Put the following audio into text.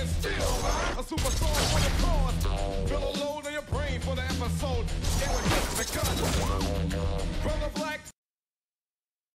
and still. A super star for the cause. Fill a load on your brain for the episode. It was just begun.